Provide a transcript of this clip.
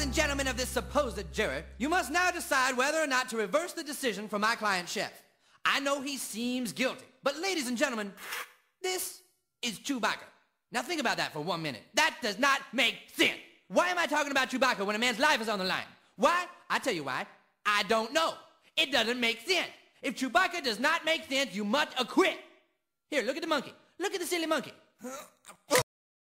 and gentlemen of this supposed jury, you must now decide whether or not to reverse the decision for my client chef. I know he seems guilty, but ladies and gentlemen, this is Chewbacca. Now think about that for one minute. That does not make sense. Why am I talking about Chewbacca when a man's life is on the line? Why? I tell you why. I don't know. It doesn't make sense. If Chewbacca does not make sense, you must acquit. Here, look at the monkey. Look at the silly monkey.